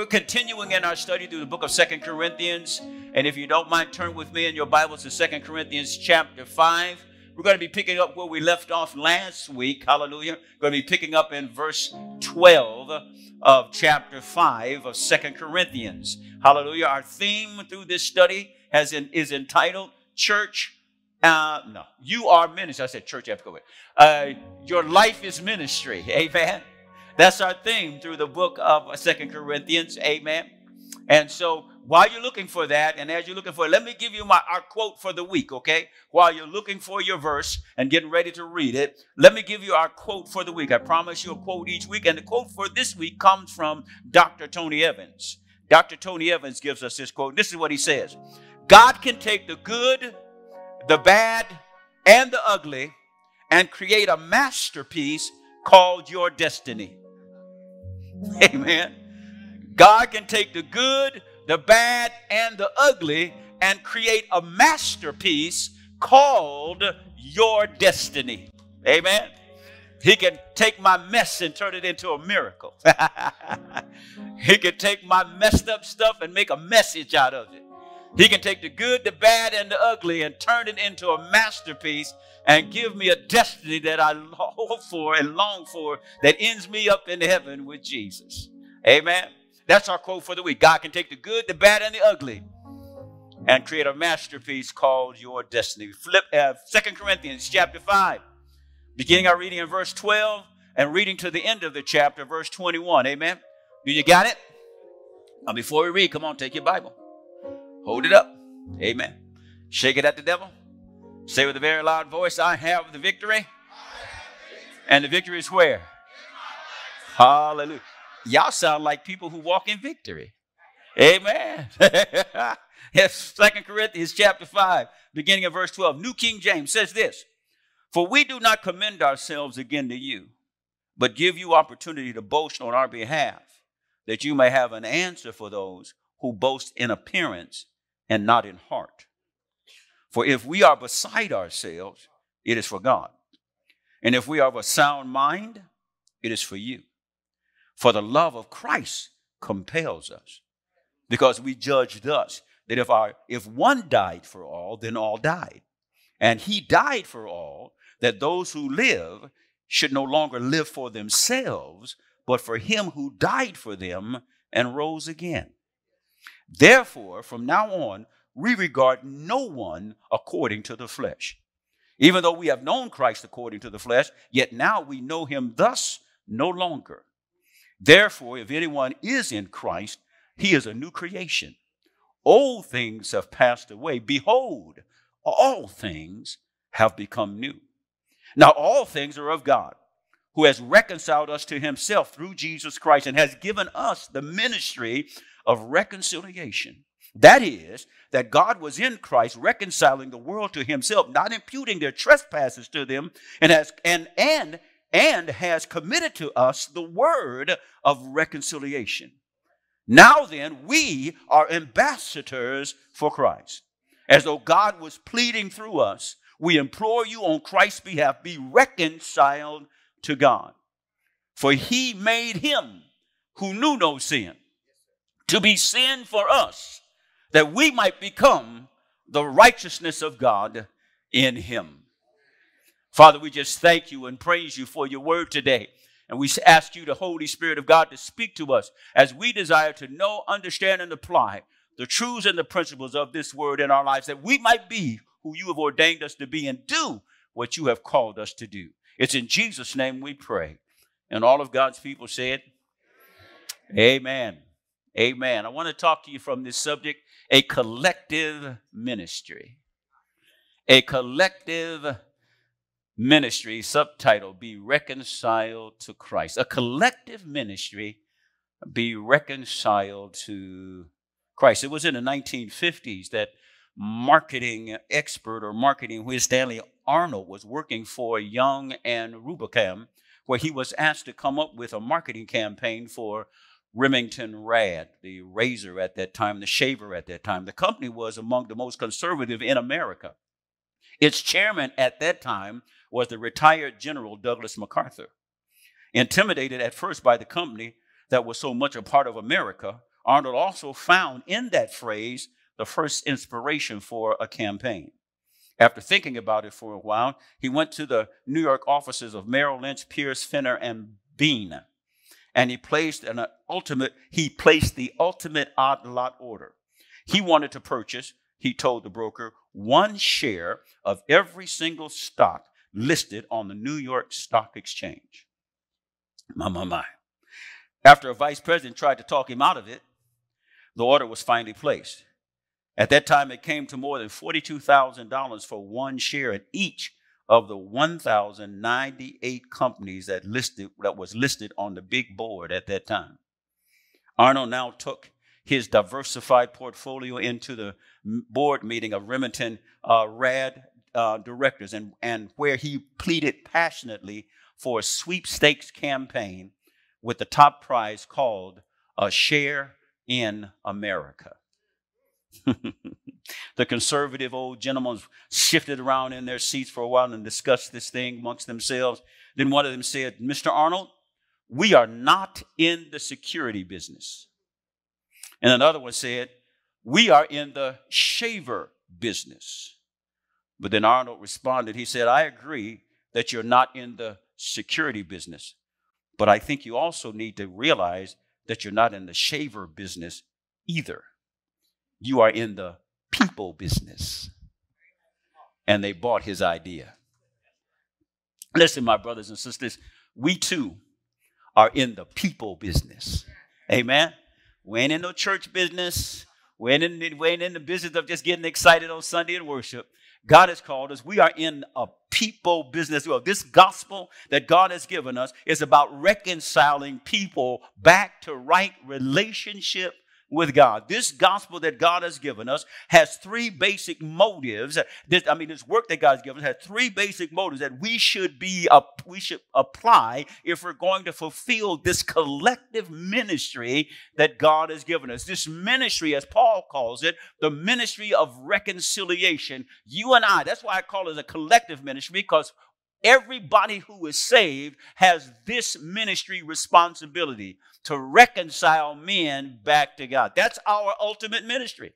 we're continuing in our study through the book of Second Corinthians. And if you don't mind, turn with me in your Bibles to Second Corinthians chapter 5. We're going to be picking up where we left off last week. Hallelujah. We're going to be picking up in verse 12 of chapter 5 of Second Corinthians. Hallelujah. Our theme through this study has in, is entitled Church. Uh, no, you are ministry. I said church, I have to go with. Uh, your life is ministry. Amen. That's our theme through the book of uh, Second Corinthians. Amen. And so while you're looking for that, and as you're looking for it, let me give you my our quote for the week, okay? While you're looking for your verse and getting ready to read it, let me give you our quote for the week. I promise you a quote each week, and the quote for this week comes from Dr. Tony Evans. Dr. Tony Evans gives us this quote. This is what he says God can take the good, the bad, and the ugly and create a masterpiece called your destiny. Amen. God can take the good, the bad, and the ugly and create a masterpiece called your destiny. Amen. He can take my mess and turn it into a miracle. he can take my messed up stuff and make a message out of it. He can take the good, the bad, and the ugly and turn it into a masterpiece and give me a destiny that I hope for and long for that ends me up in heaven with Jesus. Amen. That's our quote for the week. God can take the good, the bad, and the ugly and create a masterpiece called your destiny. Flip uh, 2 Corinthians chapter 5, beginning our reading in verse 12 and reading to the end of the chapter, verse 21. Amen. Do you got it? Now, before we read, come on, take your Bible. Hold it up. Amen. Shake it at the devil. Say with a very loud voice, I have the victory. And the victory is where? Hallelujah. Y'all sound like people who walk in victory. Amen. Second Corinthians chapter 5, beginning of verse 12. New King James says this For we do not commend ourselves again to you, but give you opportunity to boast on our behalf, that you may have an answer for those who boast in appearance and not in heart. For if we are beside ourselves, it is for God. And if we are of a sound mind, it is for you. For the love of Christ compels us, because we judge thus that if, our, if one died for all, then all died. And he died for all, that those who live should no longer live for themselves, but for him who died for them and rose again. Therefore, from now on, we regard no one according to the flesh. Even though we have known Christ according to the flesh, yet now we know him thus no longer. Therefore, if anyone is in Christ, he is a new creation. Old things have passed away. Behold, all things have become new. Now, all things are of God, who has reconciled us to himself through Jesus Christ and has given us the ministry of reconciliation. That is, that God was in Christ reconciling the world to himself, not imputing their trespasses to them, and has and and and has committed to us the word of reconciliation. Now then, we are ambassadors for Christ. As though God was pleading through us, we implore you on Christ's behalf, be reconciled to God. For he made him who knew no sin to be sin for us, that we might become the righteousness of God in him. Father, we just thank you and praise you for your word today. And we ask you, the Holy Spirit of God, to speak to us as we desire to know, understand, and apply the truths and the principles of this word in our lives, that we might be who you have ordained us to be and do what you have called us to do. It's in Jesus' name we pray. And all of God's people said, Amen. Amen. I want to talk to you from this subject a collective ministry. A collective ministry, subtitle Be Reconciled to Christ. A collective ministry, be reconciled to Christ. It was in the 1950s that marketing expert or marketing whiz Stanley Arnold was working for Young and Rubicam, where he was asked to come up with a marketing campaign for Remington Rand, the razor at that time, the shaver at that time. The company was among the most conservative in America. Its chairman at that time was the retired General Douglas MacArthur. Intimidated at first by the company that was so much a part of America, Arnold also found in that phrase the first inspiration for a campaign. After thinking about it for a while, he went to the New York offices of Merrill Lynch, Pierce, Fenner, and Beane, and he placed an ultimate. He placed the ultimate odd lot order. He wanted to purchase. He told the broker one share of every single stock listed on the New York Stock Exchange. My, my, my. After a vice president tried to talk him out of it, the order was finally placed. At that time, it came to more than $42,000 for one share in each of the 1,098 companies that listed that was listed on the big board at that time. Arnold now took his diversified portfolio into the board meeting of Remington uh, Rand uh, directors, and, and where he pleaded passionately for a sweepstakes campaign with the top prize called a share in America. the conservative old gentlemen shifted around in their seats for a while and discussed this thing amongst themselves. Then one of them said, Mr. Arnold, we are not in the security business. And another one said, We are in the shaver business. But then Arnold responded, He said, I agree that you're not in the security business, but I think you also need to realize that you're not in the shaver business either you are in the people business. And they bought his idea. Listen, my brothers and sisters, we too are in the people business. Amen. We ain't in no church business. We ain't, in, we ain't in the business of just getting excited on Sunday and worship. God has called us. We are in a people business. Well, this gospel that God has given us is about reconciling people back to right relationship with God. This gospel that God has given us has three basic motives. This, I mean, this work that God has given us has three basic motives that we should be uh, we should apply if we're going to fulfill this collective ministry that God has given us. This ministry, as Paul calls it, the ministry of reconciliation. You and I. That's why I call it a collective ministry because Everybody who is saved has this ministry responsibility to reconcile men back to God. That's our ultimate ministry.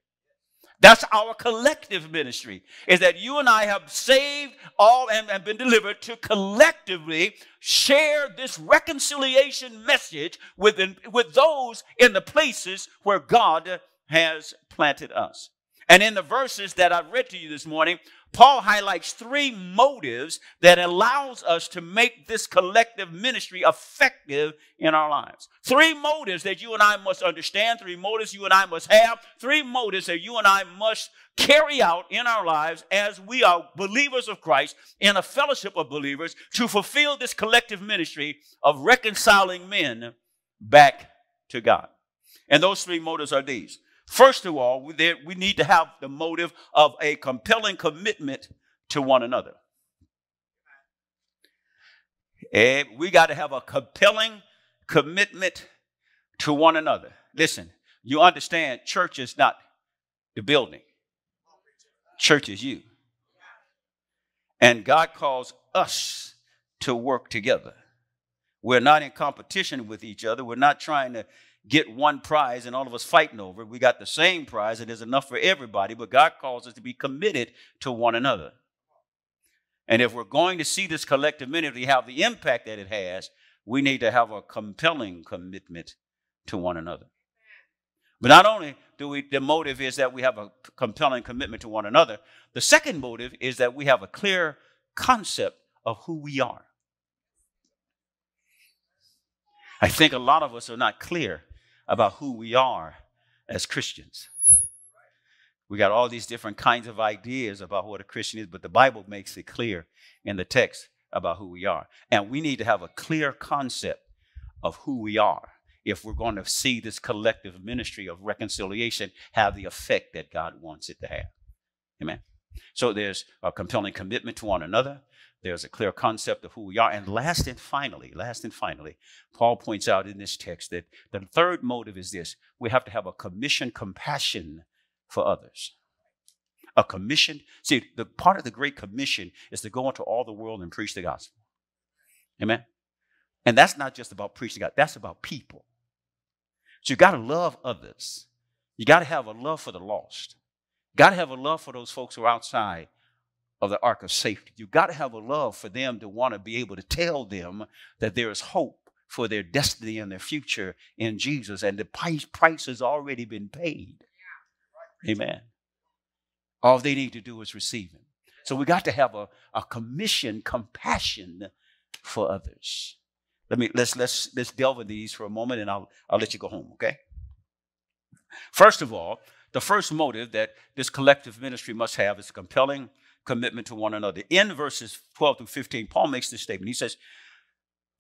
That's our collective ministry, is that you and I have saved all and, and been delivered to collectively share this reconciliation message with, with those in the places where God has planted us. And in the verses that I've read to you this morning, Paul highlights three motives that allows us to make this collective ministry effective in our lives. Three motives that you and I must understand, three motives you and I must have, three motives that you and I must carry out in our lives as we are believers of Christ in a fellowship of believers to fulfill this collective ministry of reconciling men back to God. And those three motives are these. First of all, we need to have the motive of a compelling commitment to one another. And we got to have a compelling commitment to one another. Listen, you understand, church is not the building, church is you. And God calls us to work together. We're not in competition with each other. We're not trying to get one prize and all of us fighting over it. We got the same prize and there's enough for everybody, but God calls us to be committed to one another. And if we're going to see this collective ministry have the impact that it has, we need to have a compelling commitment to one another. But not only do we, the motive is that we have a compelling commitment to one another, the second motive is that we have a clear concept of who we are. I think a lot of us are not clear about who we are as Christians. We got all these different kinds of ideas about what a Christian is, but the Bible makes it clear in the text about who we are. And we need to have a clear concept of who we are if we're going to see this collective ministry of reconciliation have the effect that God wants it to have. Amen. So there's a compelling commitment to one another. There's a clear concept of who we are. And last and finally, last and finally, Paul points out in this text that the third motive is this we have to have a commissioned compassion for others. A commission. See, the part of the Great Commission is to go into all the world and preach the gospel. Amen. And that's not just about preaching God, that's about people. So you got to love others. You got to have a love for the lost. Got to have a love for those folks who are outside of the ark of safety. You got to have a love for them to want to be able to tell them that there is hope for their destiny and their future in Jesus, and the price, price has already been paid. Amen. All they need to do is receive Him. So we got to have a, a commission, compassion for others. Let me let's let's let's delve into these for a moment, and I'll I'll let you go home. Okay. First of all, the first motive that this collective ministry must have is a compelling commitment to one another. In verses 12 through 15, Paul makes this statement. He says,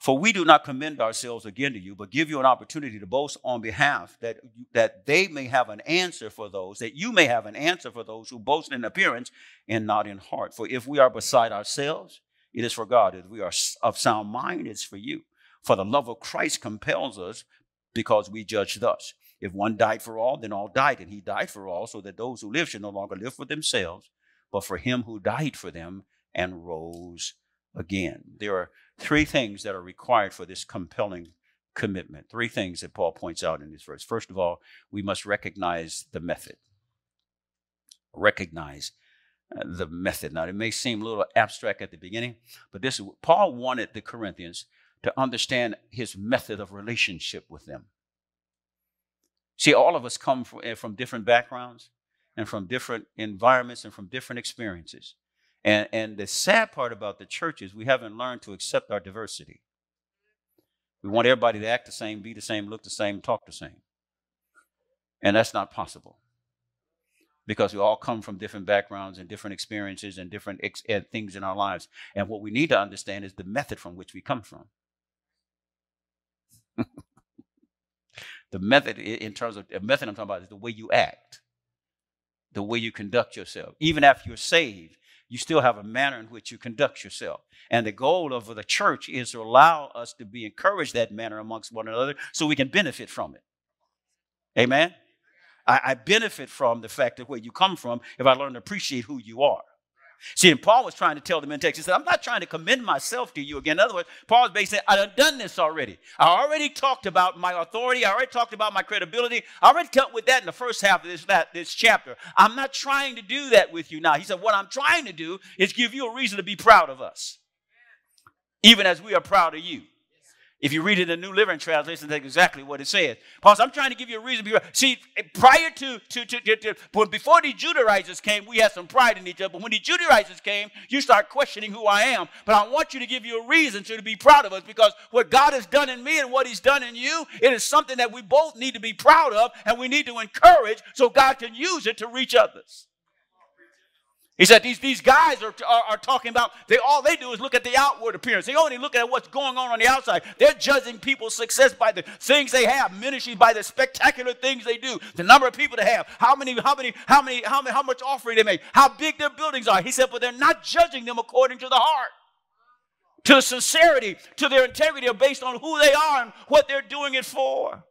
For we do not commend ourselves again to you, but give you an opportunity to boast on behalf that, that they may have an answer for those, that you may have an answer for those who boast in appearance and not in heart. For if we are beside ourselves, it is for God. If we are of sound mind, it's for you. For the love of Christ compels us because we judge thus. If one died for all, then all died, and he died for all, so that those who live should no longer live for themselves, but for him who died for them and rose again. There are three things that are required for this compelling commitment. Three things that Paul points out in this verse. First of all, we must recognize the method. Recognize uh, the method. Now, it may seem a little abstract at the beginning, but this Paul wanted the Corinthians to understand his method of relationship with them. See, all of us come from, eh, from different backgrounds and from different environments and from different experiences. And, and the sad part about the church is we haven't learned to accept our diversity. We want everybody to act the same, be the same, look the same, talk the same. And that's not possible because we all come from different backgrounds and different experiences and different ex- and things in our lives. And what we need to understand is the method from which we come from. the method, in terms of the method I'm talking about, is the way you act the way you conduct yourself. Even after you're saved, you still have a manner in which you conduct yourself. And the goal of the church is to allow us to be encouraged that manner amongst one another so we can benefit from it. Amen? I, I benefit from the fact that where you come from if I learn to appreciate who you are. See, and Paul was trying to tell them in Texas, he said, I'm not trying to commend myself to you again. In other words, Paul's basically saying, I've done this already. I already talked about my authority. I already talked about my credibility. I already dealt with that in the first half of this, that, this chapter. I'm not trying to do that with you now. He said, What I'm trying to do is give you a reason to be proud of us, even as we are proud of you. If you read it in the New Living Translation, that's exactly what it says. Paul I'm trying to give you a reason. See, prior to, to, to, to, to before the Judaizers came, we had some pride in each other. But when the Judaizers came, you start questioning who I am. But I want you to give you a reason to, to be proud of us because what God has done in me and what He's done in you, it is something that we both need to be proud of and we need to encourage so God can use it to reach others. He said these, these guys are, are, are, talking about, they all they do is look at the outward appearance. They only look at what's going on on the outside. They're judging people's success by the things they have, ministry by the spectacular things they do, the number of people they have, how many, how many, how many, how many, how much offering they make, how big their buildings are. He said, but they're not judging them according to the heart, to the sincerity, to their integrity, based on who they are and what they're doing it for.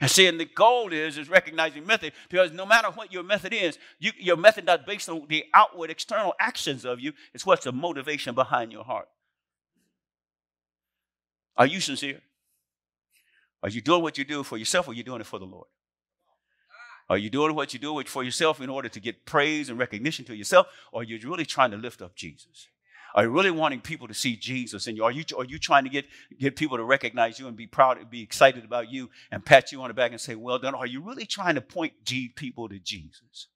And see, and the goal is is recognizing method because no matter what your method is, you, your method not based on the outward external actions of you. It's what's the motivation behind your heart. Are you sincere? Are you doing what you do for yourself, or are you doing it for the Lord? Are you doing what you do for yourself in order to get praise and recognition to yourself, or are you really trying to lift up Jesus? Are you really wanting people to see Jesus in you? Are you, are you trying to get, get people to recognize you and be proud and be excited about you and pat you on the back and say, well done? Are you really trying to point people to Jesus?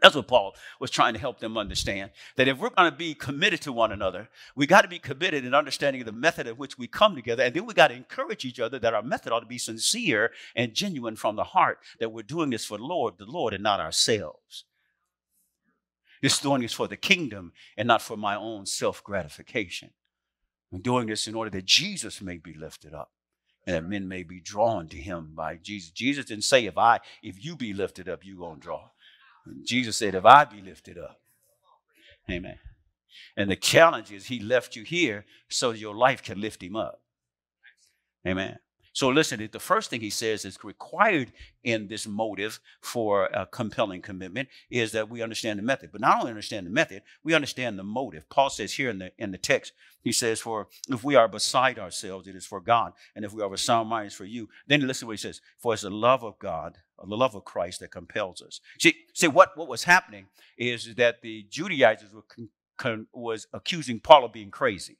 That's what Paul was trying to help them understand. That if we're going to be committed to one another, we got to be committed in understanding the method in which we come together. And then we got to encourage each other that our method ought to be sincere and genuine from the heart, that we're doing this for the Lord, the Lord, and not ourselves. This doing is for the kingdom and not for my own self gratification. I'm doing this in order that Jesus may be lifted up and that men may be drawn to him by Jesus. Jesus didn't say, if I, if you be lifted up, you gonna draw. Jesus said, if I be lifted up. Amen. And the challenge is he left you here so your life can lift him up. Amen. So listen, the first thing he says is required in this motive for a compelling commitment is that we understand the method. But not only understand the method, we understand the motive. Paul says here in the in the text, he says, For if we are beside ourselves, it is for God. And if we are of sound mind, it's for you. Then listen to what he says. For it's the love of God, the love of Christ that compels us. See, see what, what was happening is that the Judaizers were con, con, was accusing Paul of being crazy.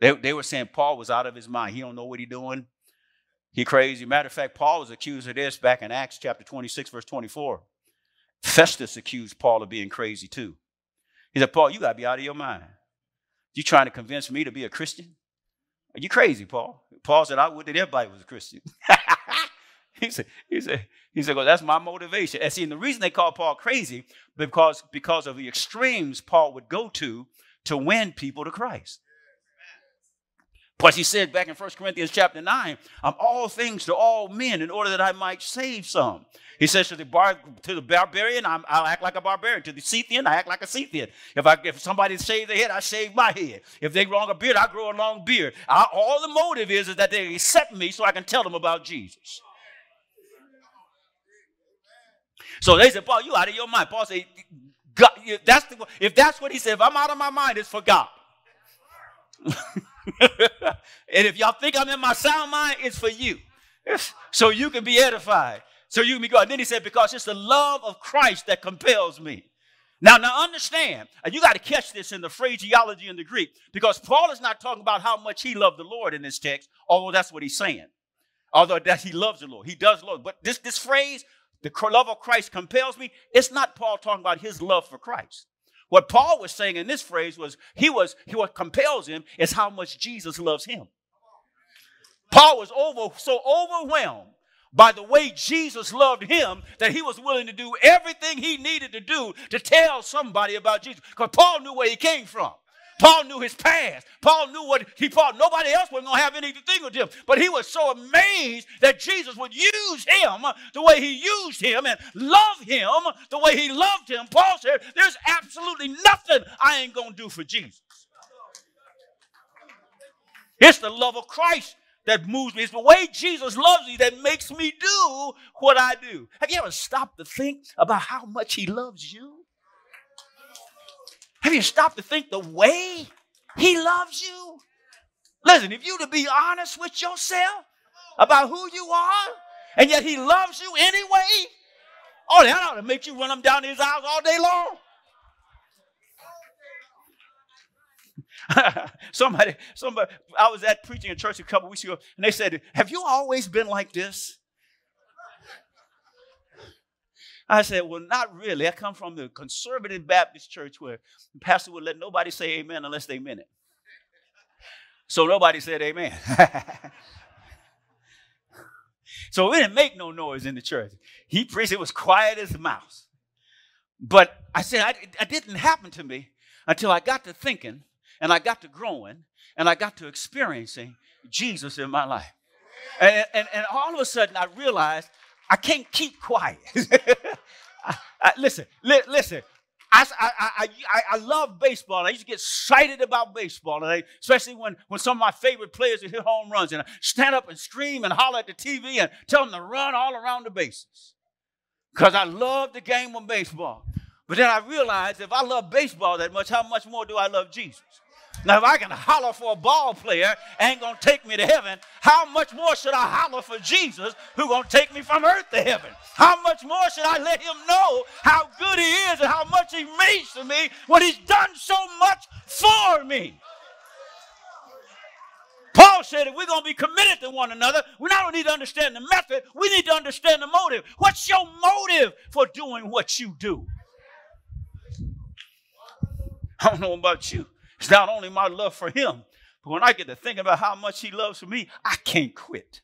They, they were saying Paul was out of his mind. He don't know what he's doing. He crazy. Matter of fact, Paul was accused of this back in Acts chapter 26, verse 24. Festus accused Paul of being crazy too. He said, Paul, you got to be out of your mind. You trying to convince me to be a Christian? Are you crazy, Paul? Paul said, I would that everybody was a Christian. he said, he said, he said, well, that's my motivation. And see, and the reason they call Paul crazy, because, because of the extremes Paul would go to to win people to Christ. Plus, he said back in 1 Corinthians chapter 9, I'm all things to all men in order that I might save some. He says to the, bar, to the barbarian, i will act like a barbarian. To the Scythian, I act like a Scythian. If, I, if somebody shaves their head, I shave my head. If they grow a beard, I grow a long beard. I, all the motive is, is that they accept me so I can tell them about Jesus. So they said, Paul, you out of your mind. Paul said, God, that's the, if that's what he said, if I'm out of my mind, it's for God. and if y'all think I'm in my sound mind, it's for you. So you can be edified. So you can be good. then he said, because it's the love of Christ that compels me. Now, now understand, and you got to catch this in the phraseology in the Greek, because Paul is not talking about how much he loved the Lord in this text, although that's what he's saying. Although that he loves the Lord. He does love. But this, this phrase, the love of Christ compels me, it's not Paul talking about his love for Christ. What Paul was saying in this phrase was he was he what compels him is how much Jesus loves him. Paul was over so overwhelmed by the way Jesus loved him that he was willing to do everything he needed to do to tell somebody about Jesus. Because Paul knew where he came from. Paul knew his past. Paul knew what he thought. Nobody else was going to have anything with him. But he was so amazed that Jesus would use him the way he used him and love him the way he loved him. Paul said, There's absolutely nothing I ain't going to do for Jesus. It's the love of Christ that moves me. It's the way Jesus loves me that makes me do what I do. Have you ever stopped to think about how much he loves you? Have you stopped to think the way he loves you? Listen, if you to be honest with yourself about who you are, and yet he loves you anyway, oh, that ought to make you run him down his aisles all day long. somebody, somebody, I was at preaching in church a couple weeks ago, and they said, Have you always been like this? I said, Well, not really. I come from the conservative Baptist church where the pastor would let nobody say amen unless they meant it. So nobody said amen. so we didn't make no noise in the church. He preached, it was quiet as a mouse. But I said, I, it didn't happen to me until I got to thinking and I got to growing and I got to experiencing Jesus in my life. And, and, and all of a sudden I realized I can't keep quiet. I, I, listen, li- listen. I, I, I, I love baseball. I used to get excited about baseball, and I, especially when, when some of my favorite players would hit home runs, and I stand up and scream and holler at the TV and tell them to run all around the bases because I love the game of baseball. But then I realized if I love baseball that much, how much more do I love Jesus? Now, if I can holler for a ball player, ain't gonna take me to heaven, how much more should I holler for Jesus, who gonna take me from earth to heaven? How much more should I let him know how good he is and how much he means to me when he's done so much for me? Paul said if we're going to be committed to one another, we not only need to understand the method, we need to understand the motive. What's your motive for doing what you do? I don't know about you. It's not only my love for him, but when I get to thinking about how much he loves for me, I can't quit.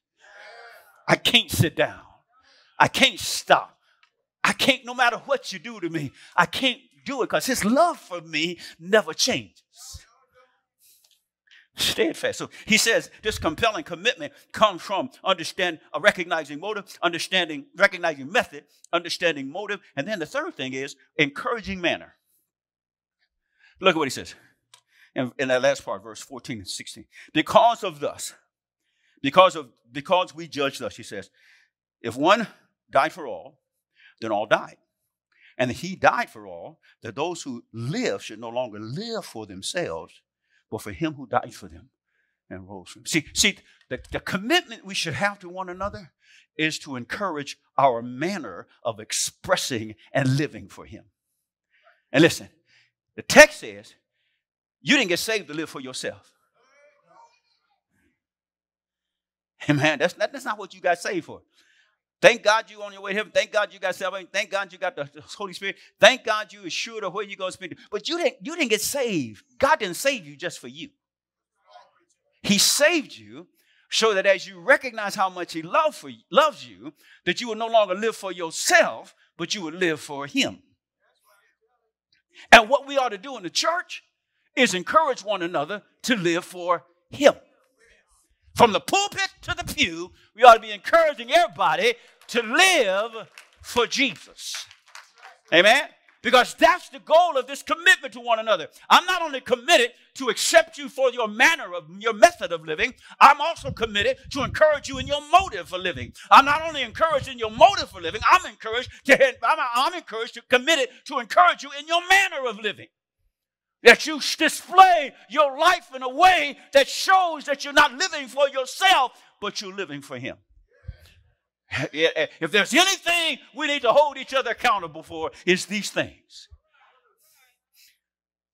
I can't sit down. I can't stop. I can't, no matter what you do to me, I can't do it because his love for me never changes. Steadfast. So he says this compelling commitment comes from understand a recognizing motive, understanding, recognizing method, understanding motive, and then the third thing is encouraging manner. Look at what he says in, in that last part, verse 14 and 16. Because of thus, Because of because we judge thus, he says, if one died for all, then all died. And he died for all, that those who live should no longer live for themselves, but for him who died for them and rose from. See, see, the, the commitment we should have to one another is to encourage our manner of expressing and living for him. And listen, the text says, you didn't get saved to live for yourself. Amen. that's not, that's not what you got saved for. Thank God you're on your way to heaven. Thank God you got salvation. Thank God you got the Holy Spirit. Thank God you assured of where you're going to spend. But you didn't, you didn't get saved. God didn't save you just for you. He saved you so that as you recognize how much He love for, loves you, that you will no longer live for yourself, but you will live for Him. And what we ought to do in the church is encourage one another to live for Him. From the pulpit to the pew, we ought to be encouraging everybody to live for Jesus. Amen? Because that's the goal of this commitment to one another. I'm not only committed to accept you for your manner of your method of living, I'm also committed to encourage you in your motive for living. I'm not only encouraged in your motive for living, I'm encouraged to I'm, I'm encouraged to committed to encourage you in your manner of living that you display your life in a way that shows that you're not living for yourself, but you're living for Him. Eh, if there's anything we need to hold each other accountable for, it's these things.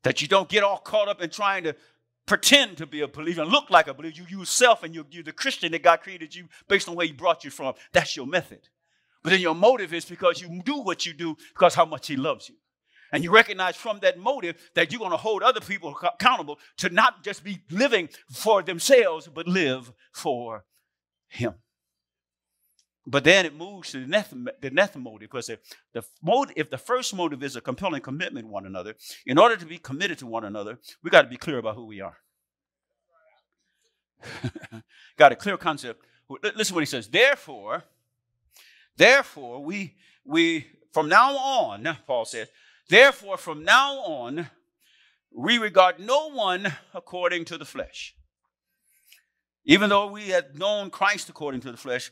That you don't get all caught up in trying to pretend to be a believer and look like a believer. You use self and you're, you're the Christian that God created you based on where He brought you from. That's your method. But then your motive is because you do what you do because how much He loves you. And you recognize from that motive that you're going to hold other people accountable to not just be living for themselves, but live for Him. But then it moves to the next, the next motive because if the, motive, if the first motive is a compelling commitment to one another, in order to be committed to one another, we got to be clear about who we are. got a clear concept. Listen what he says. Therefore, therefore, we we from now on, Paul says, Therefore, from now on, we regard no one according to the flesh. Even though we had known Christ according to the flesh,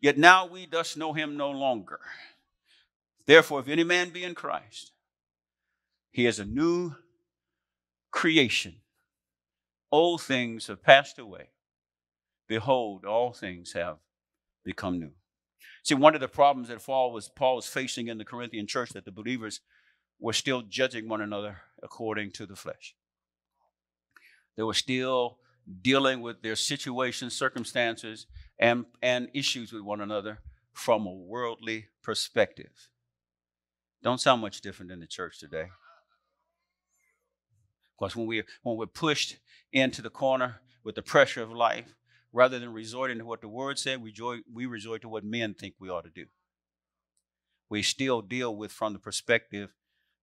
yet now we thus know him no longer. Therefore, if any man be in Christ, he is a new creation. Old things have passed away. Behold, all things have become new. See, one of the problems that Paul was, Paul was facing in the Corinthian church that the believers were still judging one another according to the flesh. They were still dealing with their situations, circumstances, and, and issues with one another from a worldly perspective. Don't sound much different than the church today. Because when, we, when we're pushed into the corner with the pressure of life, rather than resorting to what the word said, we, joy, we resort to what men think we ought to do. We still deal with from the perspective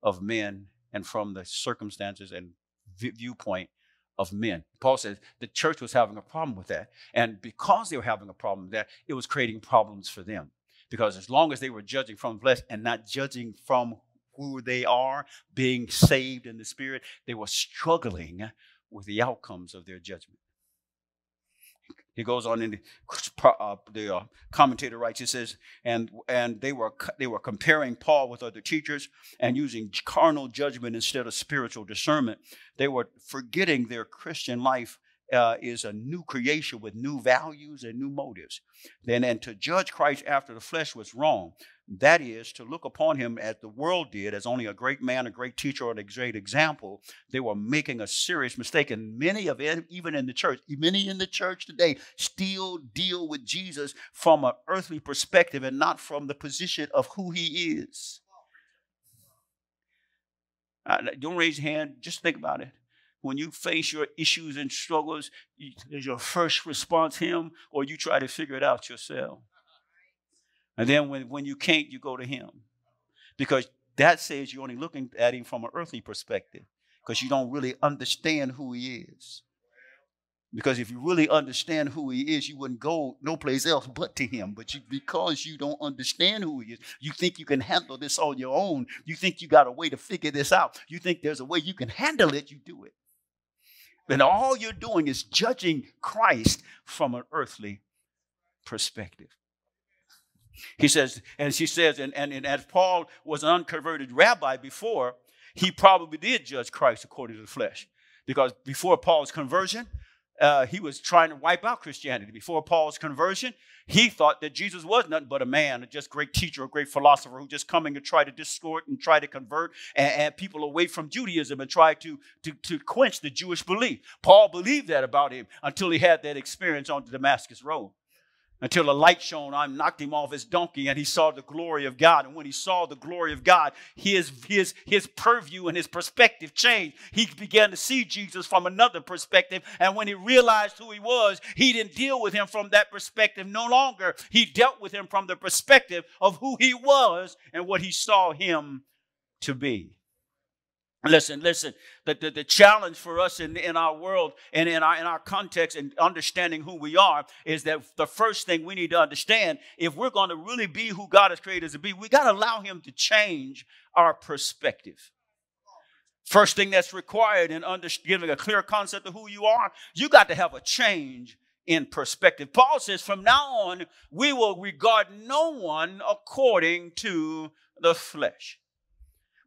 of men and from the circumstances and viewpoint of men. Paul says the church was having a problem with that. And because they were having a problem with that, it was creating problems for them. Because as long as they were judging from flesh and not judging from who they are, being saved in the spirit, they were struggling with the outcomes of their judgment. He goes on in the, uh, the uh, commentator writes. He says, and and they were they were comparing Paul with other teachers and using carnal judgment instead of spiritual discernment. They were forgetting their Christian life uh, is a new creation with new values and new motives. Then, and to judge Christ after the flesh was wrong. That is, to look upon him as the world did, as only a great man, a great teacher, or a great example. They were making a serious mistake. And many of it, even in the church, many in the church today, still deal with Jesus from an earthly perspective and not from the position of who he is. Uh, don't raise your hand, just think about it when you face your issues and struggles, is your first response Him, or you try to figure it out yourself? And then when, when you can't, you go to Him. Because that says you're only looking at Him from an earthly perspective, because you don't really understand who He is. Because if you really understand who he is, you wouldn't go no place else but to him. But you, because you don't understand who he is, you think you can handle this on your own. You think you got a way to figure this out. You think there's a way you can handle it, you do it. And all you're doing is judging Christ from an earthly perspective. He says, and she says, and, and, and as Paul was an unconverted rabbi before, he probably did judge Christ according to the flesh. Because before Paul's conversion, uh, he was trying to wipe out Christianity. Before Paul's conversion, he thought that Jesus was nothing but a man, a just great teacher, a great philosopher who just coming to try to distort and try to convert and, and people away from Judaism and try to, to, to quench the Jewish belief. Paul believed that about him until he had that experience on the Damascus Road until a light shone on him, knocked him off his donkey, and he saw the glory of God. And when he saw the glory of God, his, his, his purview and his perspective changed. He began to see Jesus from another perspective. And when he realized who he was, he didn't deal with him from that perspective no longer. He dealt with him from the perspective of who he was and what he saw him to be. Listen, listen. The, the, the, challenge for us in, in our world and in our, in our context and understanding who we are is that the first thing we need to understand if we're going to really be who God has created us to be, we got to allow Him to change our perspective. First thing that's required in under, giving a clear concept of who you are, you got to have a change in perspective. Paul says, from now on, we will regard no one according to the flesh.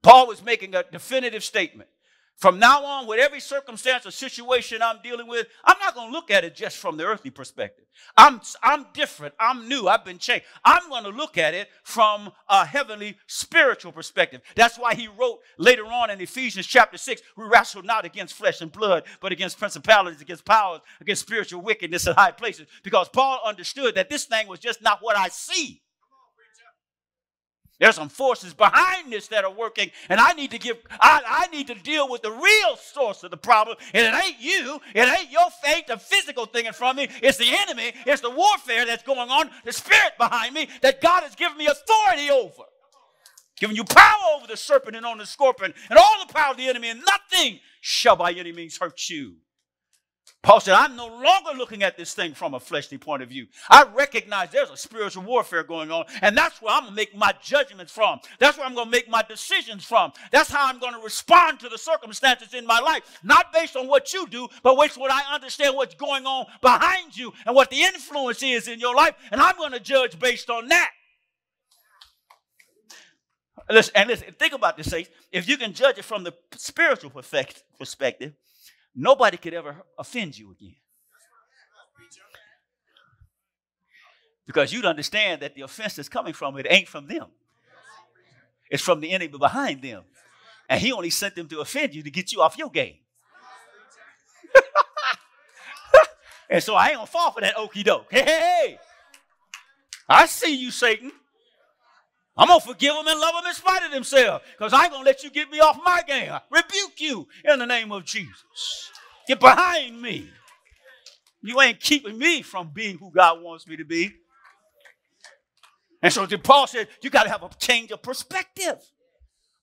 Paul was making a definitive statement. From now on, with every circumstance or situation I'm dealing with, I'm not going to look at it just from the earthly perspective. I'm, I'm different. I'm new. I've been changed. I'm going to look at it from a heavenly spiritual perspective. That's why he wrote later on in Ephesians chapter 6 we wrestle not against flesh and blood, but against principalities, against powers, against spiritual wickedness in high places. Because Paul understood that this thing was just not what I see. There's some forces behind this that are working, and I need to give, I, I need to deal with the real source of the problem. And it ain't you, it ain't your faith, the physical thing in front of me. It's the enemy, it's the warfare that's going on, the spirit behind me that God has given me authority over. Giving you power over the serpent and on the scorpion, and all the power of the enemy, and nothing shall by any means hurt you. Paul said, I'm no longer looking at this thing from a fleshly point of view. I recognize there's a spiritual warfare going on, and that's where I'm going to make my judgments from. That's where I'm going to make my decisions from. That's how I'm going to respond to the circumstances in my life, not based on what you do, but based on what I understand what's going on behind you and what the influence is in your life, and I'm going to judge based on that. Listen, and listen, think about this, Saints. If you can judge it from the spiritual perspective, nobody could ever offend you again. Because you'd understand that the offense that's coming from it ain't from them. It's from the enemy behind them. And he only sent them to offend you to get you off your game. and so I ain't gonna fall for that okey doke. Hey, hey, hey. I see you, Satan. I'm gonna forgive them and love them in spite of themselves, because I ain't gonna let you get me off my game. I rebuke you in the name of Jesus. Get behind me. You ain't keeping me from being who God wants me to be. And so Paul said, you got to have a change of perspective.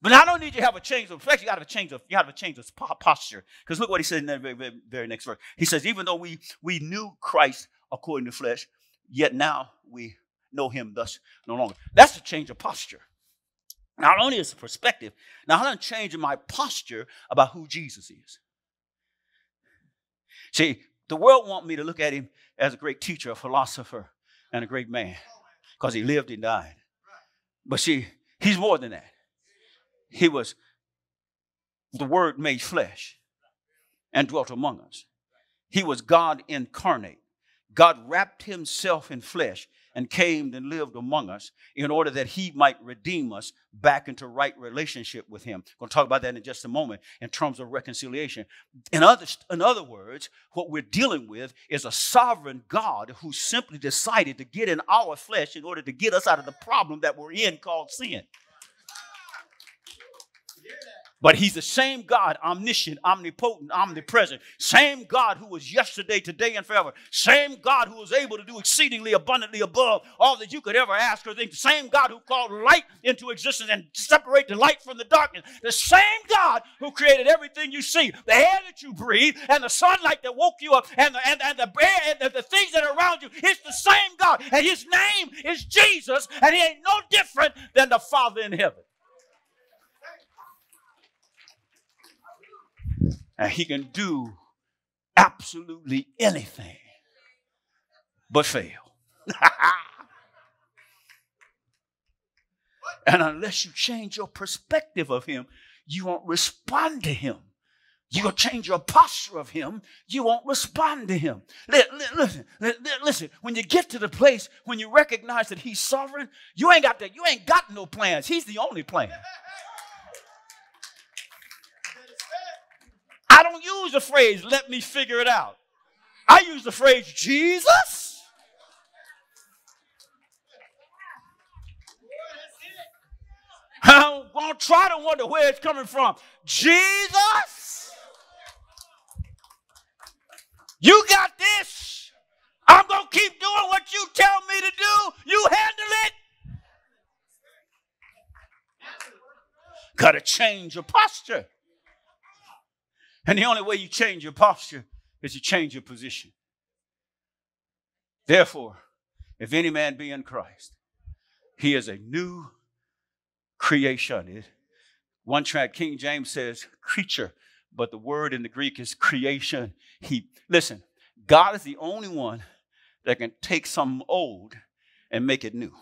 But I don't need you to have a change of perspective, you got to change of you got to change of posture. Because look what he said in that very, very, very next verse. He says, even though we we knew Christ according to flesh, yet now we know him thus no longer. That's a change of posture. Not only is a perspective, now I'm changing my posture about who Jesus is. See, the world want me to look at him as a great teacher, a philosopher, and a great man because he lived and died. But see, he's more than that. He was the Word made flesh and dwelt among us. He was God incarnate. God wrapped himself in flesh and came and lived among us in order that he might redeem us back into right relationship with him. I'm going to talk about that in just a moment in terms of reconciliation. In other, in other words, what we're dealing with is a sovereign God who simply decided to get in our flesh in order to get us out of the problem that we're in called sin. But he's the same God, omniscient, omnipotent, omnipresent. Same God who was yesterday, today, and forever. Same God who was able to do exceedingly abundantly above all that you could ever ask or think. Same God who called light into existence and separate the light from the darkness. The same God who created everything you see, the air that you breathe, and the sunlight that woke you up, and the, and, and the air and the, the things that are around you. It's the same God. And his name is Jesus, and he ain't no different than the Father in heaven. And he can do absolutely anything but fail. and unless you change your perspective of him, you won't respond to him. Going to change your posture of him. You won't respond to him. Listen, listen, when you get to the place when you recognize that he's sovereign, you ain't got that. You ain't got no plans. He's the only plan. I don't use the phrase, let me figure it out. I use the phrase, Jesus. I'm going to try to wonder where it's coming from. Jesus. You got this. I'm going to keep doing what you tell me to do. You handle it. Got to change your posture. And the only way you change your posture is you change your position. Therefore, if any man be in Christ, he is a new creation. One track, King James says creature, but the word in the Greek is creation. He listen, God is the only one that can take something old and make it new.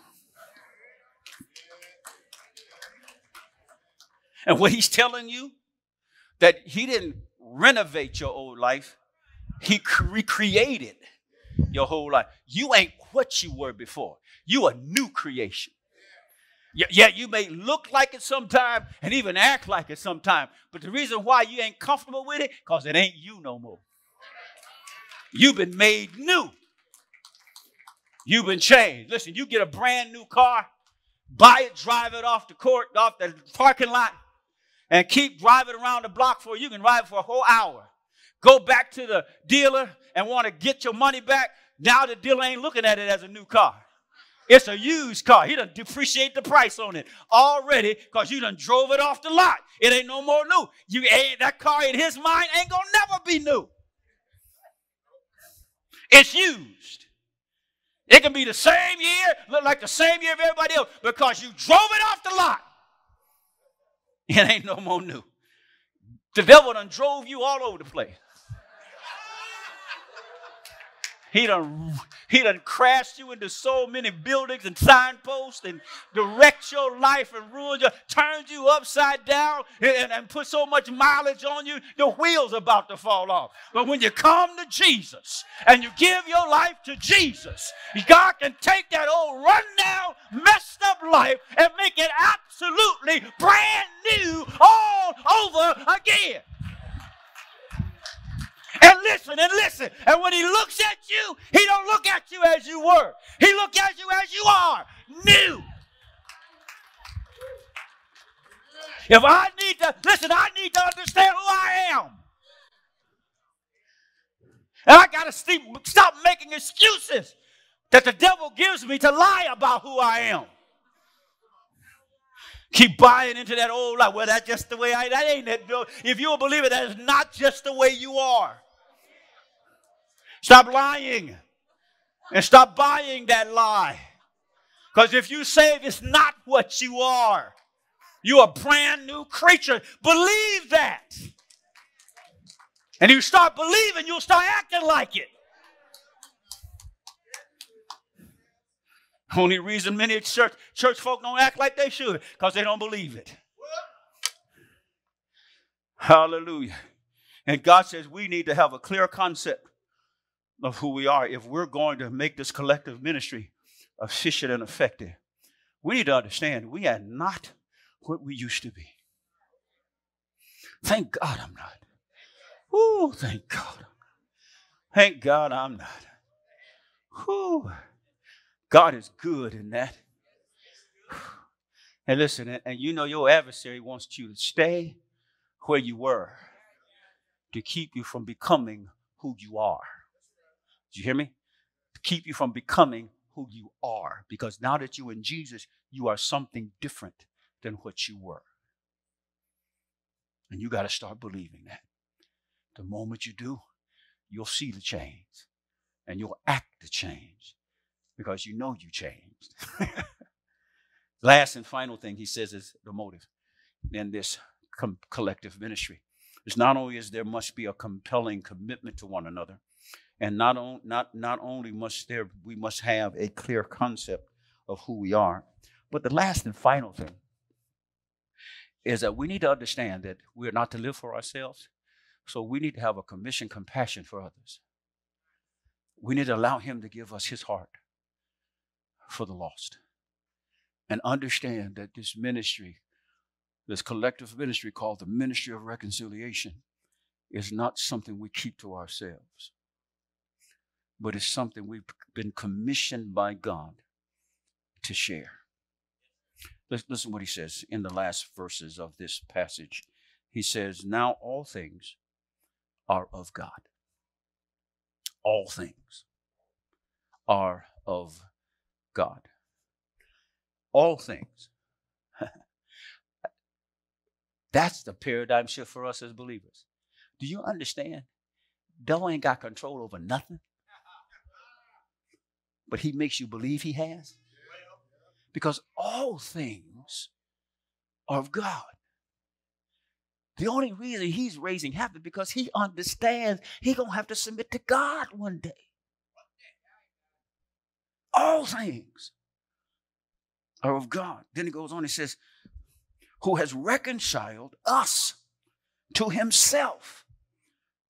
And what he's telling you, that he didn't renovate your old life, He recreated your whole life. You ain't what you were before. You a new creation. Yeah, yeah, you may look like it sometime and even act like it sometime, but the reason why you ain't comfortable with it, because it ain't you no more. You've been made new. You've been changed. Listen, you get a brand new car, buy it, drive it off the court, off the parking lot, and keep driving around the block for you can ride for a whole hour. Go back to the dealer and want to get your money back. Now the dealer ain't looking at it as a new car. It's a used car. He done depreciate the price on it already because you done drove it off the lot. It ain't no more new. You ain't that car in his mind ain't gonna never be new. It's used. It can be the same year, look like the same year of everybody else because you drove it off the lot. It ain't no more new. The devil done drove you all over the place. He done, he done crashed you into so many buildings and signposts and direct your life and ruined you, turned you upside down and, and put so much mileage on you, the wheels about to fall off. But when you come to Jesus and you give your life to Jesus, God can take that old rundown, messed up life and make it absolutely brand new all over again. And listen and listen. And when he looks at you, he don't look at you as you were. He look at you as you are, new. If I need to listen, I need to understand who I am. And I got to stop making excuses that the devil gives me to lie about who I am. Keep buying into that old lie. Well, that's just the way I. That ain't it. If you're a believer, that is not just the way you are. Stop lying and stop buying that lie. Because if you say it's not what you are, you're a brand new creature. Believe that. And you start believing, you'll start acting like it. Only reason many church, church folk don't act like they should, because they don't believe it. Hallelujah. And God says we need to have a clear concept of who we are if we're going to make this collective ministry efficient and effective. We need to understand we are not what we used to be. Thank God I'm not. Oh, thank God. Thank God I'm not. Whew. God is good in that. And listen, and you know your adversary wants you to stay where you were to keep you from becoming who you are. Did you hear me? To keep you from becoming who you are. Because now that you're in Jesus, you are something different than what you were. And you got to start believing that. The moment you do, you'll see the change and you'll act the change because you know you changed. Last and final thing he says is the motive in this com- collective ministry. is not only is there must be a compelling commitment to one another, and not, on, not, not only must there we must have a clear concept of who we are, but the last and final thing is that we need to understand that we're not to live for ourselves. So we need to have a commission compassion for others. We need to allow Him to give us His heart for the lost. And understand that this ministry, this collective ministry called the Ministry of Reconciliation, is not something we keep to ourselves, but it's something we've been commissioned by God to share. Listen what he says in the last verses of this passage. He says, Now all things are of God. All things are of God. All things. That's the paradigm shift for us as believers. Do you understand? Devil ain't got control over nothing. But he makes you believe he has because all things are of God. The only reason he's raising heaven because he understands he gonna have to submit to God one day. All things are of God. Then he goes on, he says, who has reconciled us to himself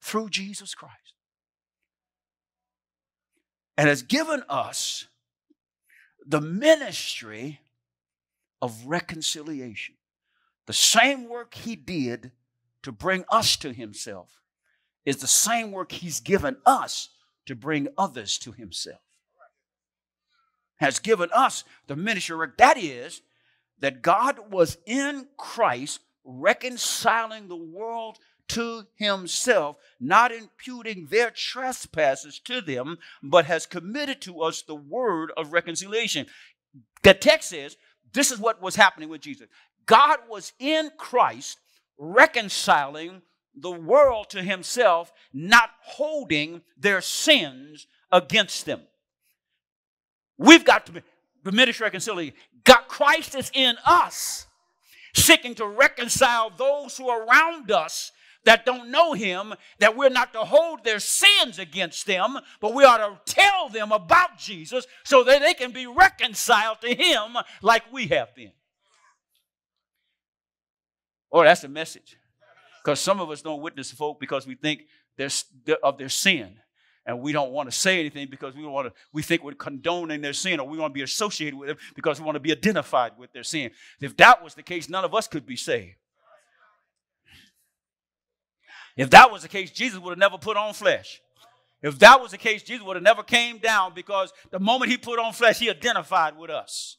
through Jesus Christ and has given us the ministry of reconciliation. The same work he did to bring us to himself is the same work he's given us to bring others to himself. Has given us the ministry. That is, that God was in Christ reconciling the world to himself, not imputing their trespasses to them, but has committed to us the word of reconciliation. The text says this is what was happening with Jesus. God was in Christ reconciling the world to himself, not holding their sins against them. We've got to ministry reconciliation. God, Christ is in us, seeking to reconcile those who are around us that don't know him that we're not to hold their sins against them, but we ought to tell them about Jesus so that they can be reconciled to him like we have been. Oh, that's the message. Because some of us don't witness folk because we think of their sin. And we don't want to say anything because we want to, we think we're condoning their sin or we want to be associated with them because we want to be identified with their sin. If that was the case, none of us could be saved. If that was the case, Jesus would have never put on flesh. If that was the case, Jesus would have never came down because the moment he put on flesh, he identified with us.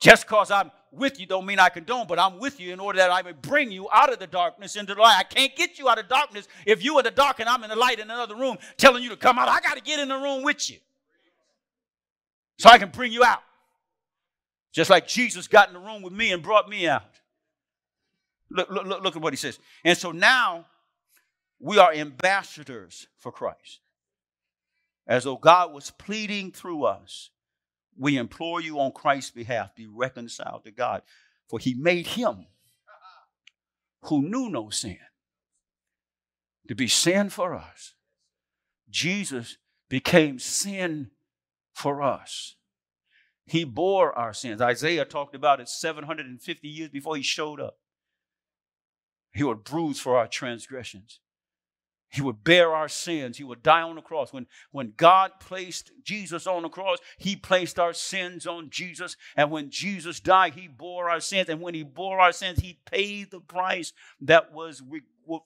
Just because I'm with you don't mean I condone, but I'm with you in order that I may bring you out of the darkness into the light. I can't get you out of darkness if you are the dark and I'm in the light in another room telling you to come out. I got to get in the room with you so I can bring you out. Just like Jesus got in the room with me and brought me out. Look, look, look, at what he says. And so now we are ambassadors for Christ. As though God was pleading through us, we implore you on Christ's behalf, be reconciled to God. For he made him who knew no sin to be sin for us. Jesus became sin for us. He bore our sins. Isaiah talked about it 750 years before he showed up. He would bruise for our transgressions. He would bear our sins. He would die on the cross. When, when God placed Jesus on the cross, He placed our sins on Jesus. And when Jesus died, He bore our sins. And when He bore our sins, He paid the price that was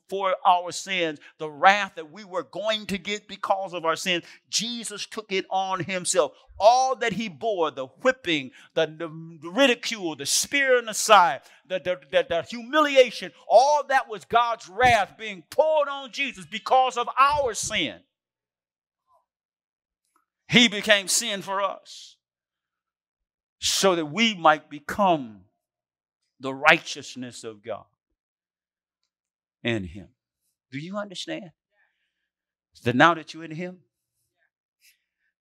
for our sins, the wrath that we were going to get because of our sins, Jesus took it on himself. All that he bore, the whipping, the, the ridicule, the spear in the side, the, the, the, the humiliation, all that was God's wrath being poured on Jesus because of our sin. He became sin for us so that we might become the righteousness of God in him. Do you understand? That now that you're in him,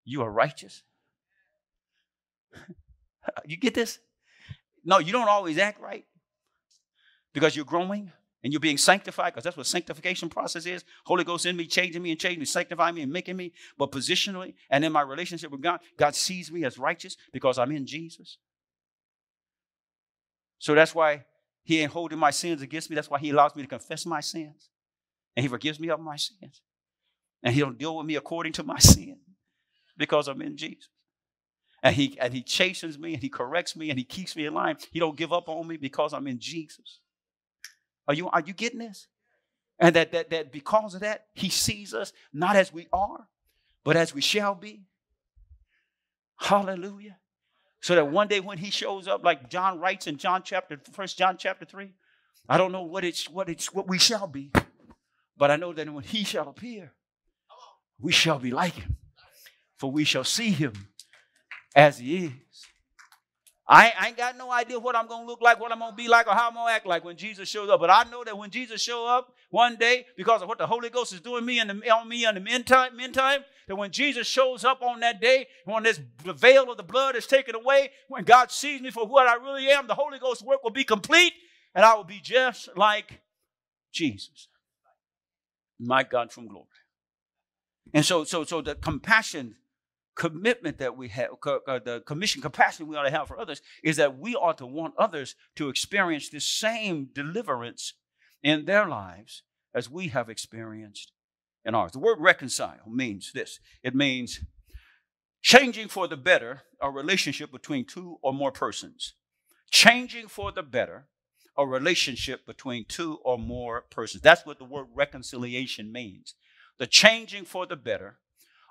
you are righteous. you get this? No, you don't always act right. because you're growing and you're being sanctified, because that's what sanctification process is. Holy Ghost in me, changing me and changing me, sanctifying me and making me. But positionally and in my relationship with God, God sees me as righteous because I'm in Jesus. So that's why He ain't holding my sins against me. That's why He allows me to confess my sins. And He forgives me of my sins. And He'll deal with me according to my sin because I'm in Jesus. And he, and he chastens me and he corrects me and he keeps me in line. He don't give up on me because I'm in Jesus. Are you, are you getting this? And that, that, that because of that, he sees us not as we are, but as we shall be. Hallelujah. So that one day when he shows up, like John writes in John chapter, first John chapter 3, I don't know what it's what it's what we shall be, but I know that when he shall appear, we shall be like him. For we shall see him as he is. I, ain't got no idea what I'm going to look like, what I'm going to be like, or how I'm going to act like when Jesus shows up. But I know that when Jesus show up one day, because of what the Holy Ghost is doing me and the, on me in the meantime, meantime, that when Jesus shows up on that day, when this veil of the blood is taken away, when God sees me for what I really am, the Holy Ghost work will be complete, and I will be just like Jesus. My God from glory. And so, so, so the compassion commitment that we have, the commission capacity we ought to have for others, is that we ought to want others to experience the same deliverance in their lives as we have experienced in ours. The word reconcile means this it means changing for the better a relationship between two or more persons. Changing for the better a relationship between two or more persons. That's what the word reconciliation means. The changing for the better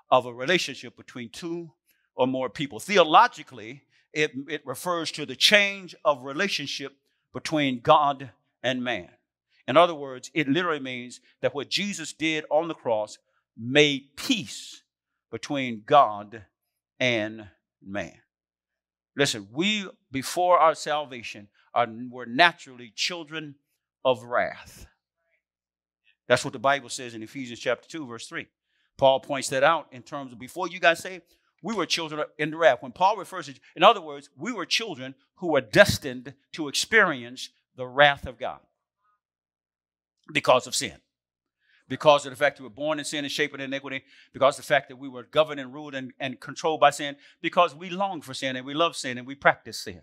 of a relationship between two or more people. Theologically, it, it refers to the change of relationship between God and man. In other words, it literally means that what Jesus did on the cross made peace between God and man. Listen, we, before our salvation, are, were naturally children of wrath. That's what the Bible says in Ephesians chapter 2, verse 3. Paul points that out in terms of before you got saved, we were children in the wrath. When Paul refers to, in other words, we were children who were destined to experience the wrath of God because of sin. Because of the fact that we were born in sin and shaped in iniquity, because of the fact that we were governed and ruled and, and controlled by sin, because we long for sin and we love sin and we practice sin.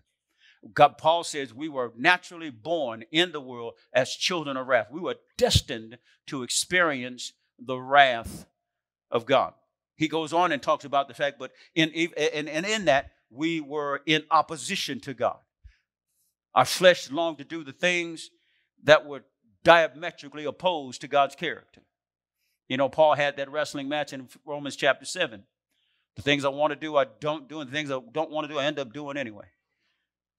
God, Paul says we were naturally born in the world as children of wrath. We were destined to experience the wrath of God. He goes on and talks about the fact, but in, and, and in that, we were in opposition to God. Our flesh longed to do the things that were diametrically opposed to God's character. You know, Paul had that wrestling match in Romans chapter 7. The things I want to do, I don't do, and the things I don't want to do, I end up doing anyway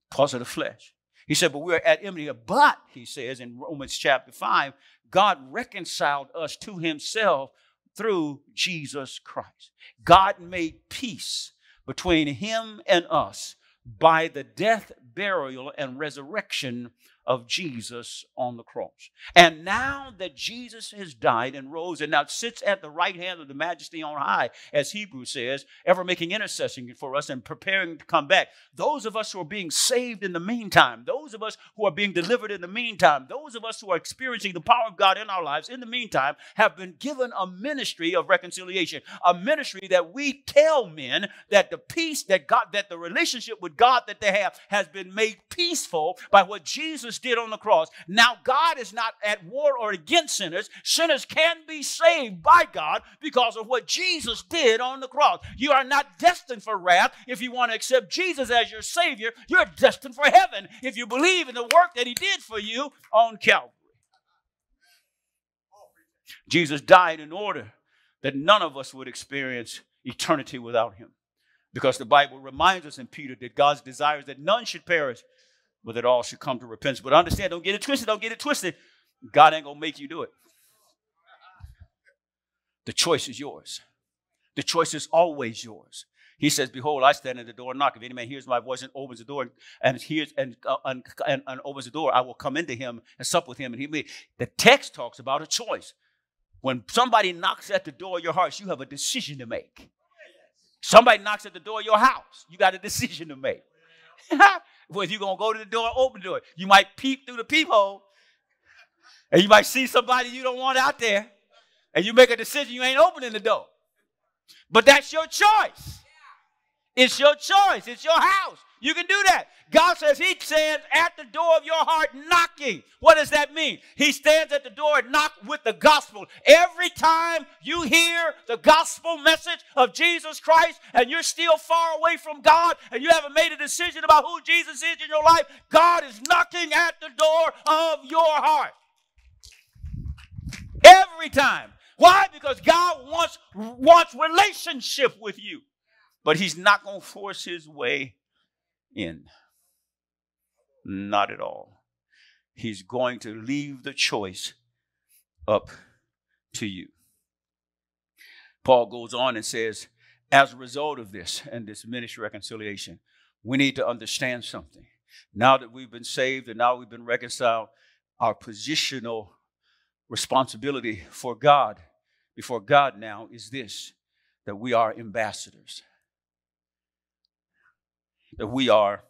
because of the flesh. He said, but we're at enmity. But, he says in Romans chapter 5, God reconciled us to himself through Jesus Christ. God made peace between him and us by the death, burial, and resurrection of Jesus on the cross. And now that Jesus has died and rose and now sits at the right hand of the majesty on high, as Hebrews says, ever making intercession for us and preparing to come back, those of us who are being saved in the meantime, those of us who are being delivered in the meantime, those of us who are experiencing the power of God in our lives in the meantime, have been given a ministry of reconciliation, a ministry that we tell men that the peace that God, that the relationship with God that they have has been made peaceful by what Jesus Jesus did on the cross. Now, God is not at war or against sinners. Sinners can be saved by God because of what Jesus did on the cross. You are not destined for wrath if you want to accept Jesus as your Savior. You're destined for heaven if you believe in the work that He did for you on Calvary. Jesus died in order that none of us would experience eternity without Him. Because the Bible reminds us in Peter that God's desire is that none should perish, but that all should come to repentance. But understand, don't get it twisted, don't get it twisted. God ain't gonna make you do it. The choice is yours. The choice is always yours. He says, Behold, I stand at the door and knock. If any man hears my voice and opens the door and hears and, uh, and, and, and, opens the door, I will come into him and sup with him. And he may. The text talks about a choice. When somebody knocks at the door of your heart, you have a decision to make. Somebody knocks at the door of your house, you got a decision to make. Whether you're going to go to the door open the door. You might peep through the peephole, And you might see somebody you don't want out there, and you make a decision, you ain't opening the door. But that's your choice. It's your choice. It's your house. You can do that. God says He stands at the door of your heart knocking. What does that mean? He stands at the door and knock with the gospel. Every time you hear the gospel message of Jesus Christ and you're still far away from God and you haven't made a decision about who Jesus is in your life, God is knocking at the door of your heart. Every time. Why? Because God wants, wants relationship with you. But He's not going to force His way in. Not at all. He's going to leave the choice up to you. Paul goes on and says, as a result of this and this ministry reconciliation, we need to understand something. Now that we've been saved and now we've been reconciled, our positional responsibility for God, before God now, is this that we are ambassadors that we are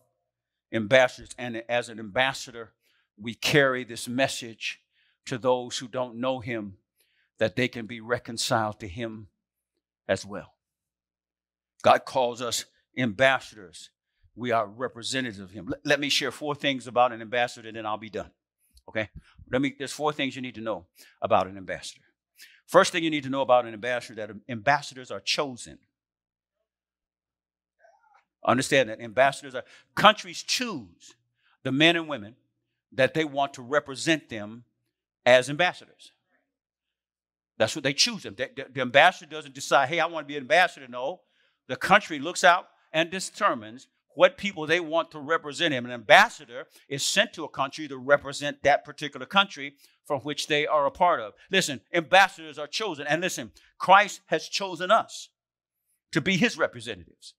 ambassadors. And as an ambassador, we carry this message to those who don't know him that they can be reconciled to him as well. God calls us ambassadors. We are representatives of him. Let, me share four things about an ambassador, and then I'll be done. Okay? Let me there's four things you need to know about an ambassador. First thing you need to know about an ambassador that ambassadors are chosen. Understand that ambassadors are countries choose the men and women that they want to represent them as ambassadors. That's what they choose them. The, the, the, ambassador doesn't decide, hey, I want to be an ambassador. No, the country looks out and determines what people they want to represent him. An ambassador is sent to a country to represent that particular country from which they are a part of. Listen, ambassadors are chosen. And listen, Christ has chosen us to be his representatives.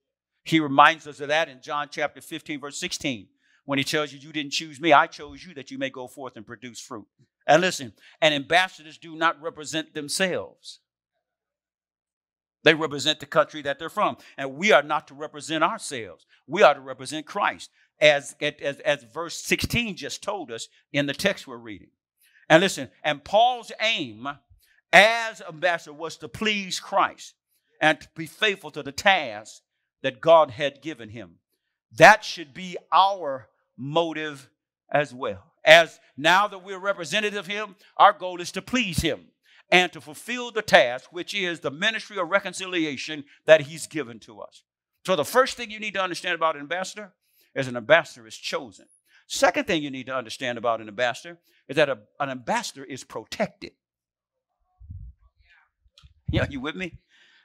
He reminds us of that in John chapter 15, verse 16, when he tells you, You didn't choose me, I chose you that you may go forth and produce fruit. And listen, and ambassadors do not represent themselves. They represent the country that they're from. And we are not to represent ourselves. We are to represent Christ, as, as, as verse 16 just told us in the text we're reading. And listen, and Paul's aim as ambassador was to please Christ and to be faithful to the task that God had given him. That should be our motive as well. As now that we're representative of him, our goal is to please him and to fulfill the task, which is the ministry of reconciliation that he's given to us. So, the first thing you need to understand about an ambassador is an ambassador is chosen. Second thing you need to understand about an ambassador is that a, an ambassador is protected. Yeah, you with me?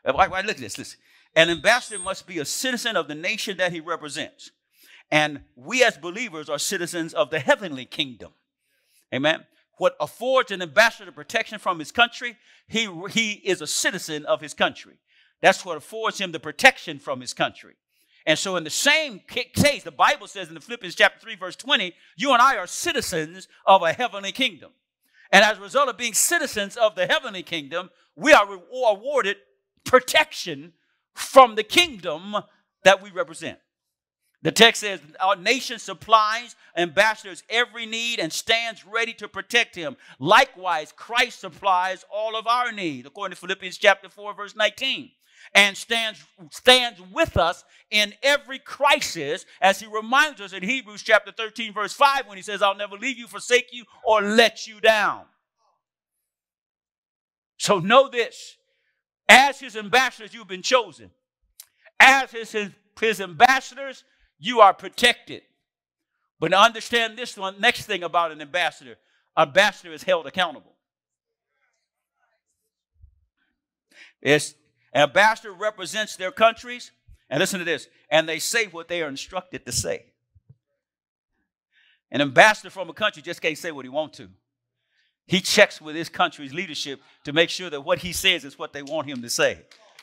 Why, why, look at this. Listen. An ambassador must be a citizen of the nation that he represents. And we as believers are citizens of the heavenly kingdom. Amen. What affords an ambassador protection from his country, he, he is a citizen of his country. That's what affords him the protection from his country. And so, in the same case, the Bible says in the Philippians chapter 3, verse 20, you and I are citizens of a heavenly kingdom. And as a result of being citizens of the heavenly kingdom, we are awarded protection from the kingdom that we represent. The text says, Our nation supplies ambassadors every need and stands ready to protect him. Likewise, Christ supplies all of our needs, according to Philippians chapter 4, verse 19, and stands, stands with us in every crisis, as he reminds us in Hebrews chapter 13, verse 5, when he says, I'll never leave you, forsake you, or let you down. So know this as his ambassadors, you've been chosen. As his, his, his ambassadors, you are protected. But understand this one next thing about an ambassador ambassador is held accountable. It's, an ambassador represents their countries, and listen to this, and they say what they are instructed to say. An ambassador from a country just can't say what he wants to. He checks with his country's leadership to make sure that what he says is what they want him to say.